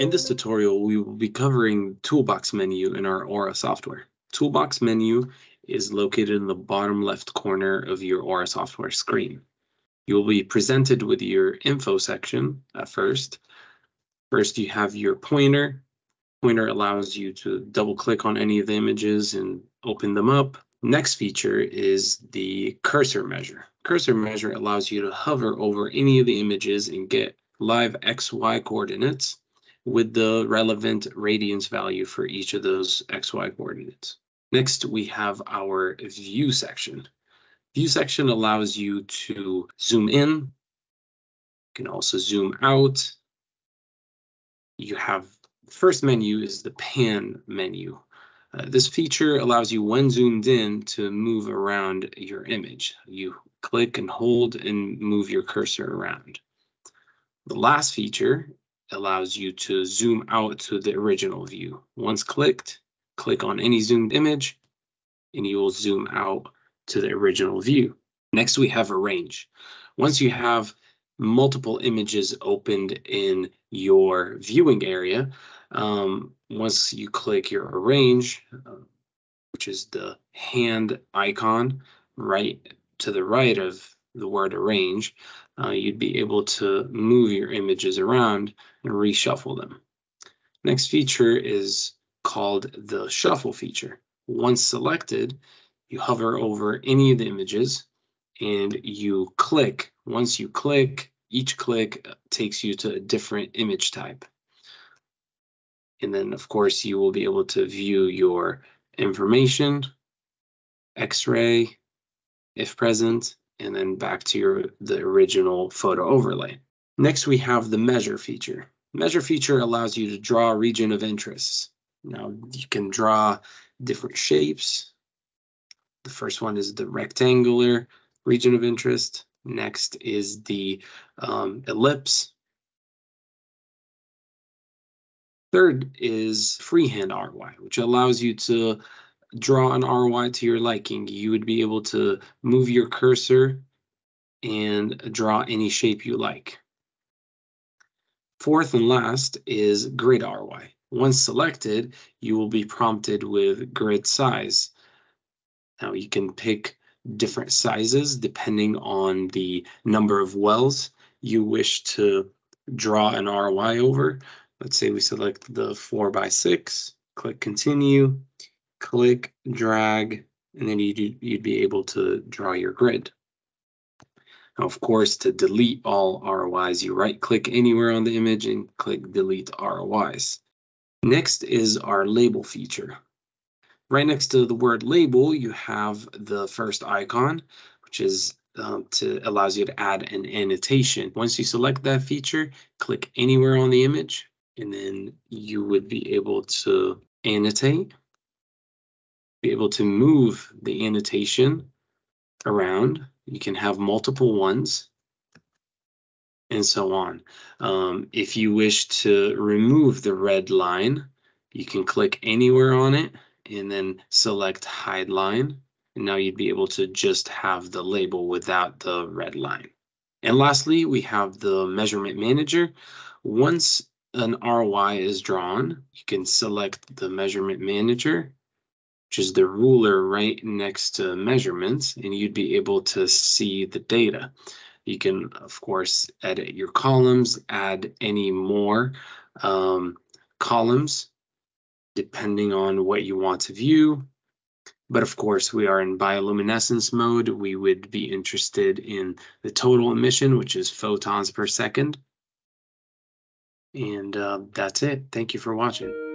In this tutorial, we will be covering Toolbox menu in our Aura software. Toolbox menu is located in the bottom left corner of your Aura software screen. You will be presented with your info section at first. First, you have your pointer. Pointer allows you to double click on any of the images and open them up. Next feature is the cursor measure. Cursor measure allows you to hover over any of the images and get live XY coordinates with the relevant radiance value for each of those XY coordinates. Next, we have our view section. View section allows you to zoom in. You can also zoom out. You have first menu is the pan menu. Uh, this feature allows you when zoomed in to move around your image. You click and hold and move your cursor around. The last feature allows you to zoom out to the original view. Once clicked, click on any zoomed image and you will zoom out to the original view. Next, we have arrange. Once you have multiple images opened in your viewing area, um, once you click your arrange, uh, which is the hand icon right to the right of the word arrange, uh, you'd be able to move your images around and reshuffle them. Next feature is called the shuffle feature. Once selected, you hover over any of the images and you click. Once you click, each click takes you to a different image type. And then, of course, you will be able to view your information, X-ray, if present, and then back to your the original photo overlay. Next, we have the measure feature. Measure feature allows you to draw a region of interest. Now you can draw different shapes. The first one is the rectangular region of interest. Next is the um, ellipse. Third is freehand ROI, which allows you to draw an ROI to your liking, you would be able to move your cursor and draw any shape you like. Fourth and last is grid ROI. Once selected, you will be prompted with grid size. Now you can pick different sizes depending on the number of wells you wish to draw an ROI over. Let's say we select the four by six, click continue, click, drag, and then you'd, you'd be able to draw your grid. Now, of course, to delete all ROIs, you right click anywhere on the image and click delete ROIs. Next is our label feature. Right next to the word label, you have the first icon, which is um, to allows you to add an annotation. Once you select that feature, click anywhere on the image, and then you would be able to annotate be able to move the annotation around. You can have multiple ones and so on. Um, if you wish to remove the red line, you can click anywhere on it and then select hide line. And now you'd be able to just have the label without the red line. And lastly, we have the measurement manager. Once an ROI is drawn, you can select the measurement manager which is the ruler right next to measurements, and you'd be able to see the data. You can, of course, edit your columns, add any more um, columns, depending on what you want to view. But of course, we are in bioluminescence mode. We would be interested in the total emission, which is photons per second. And uh, that's it. Thank you for watching.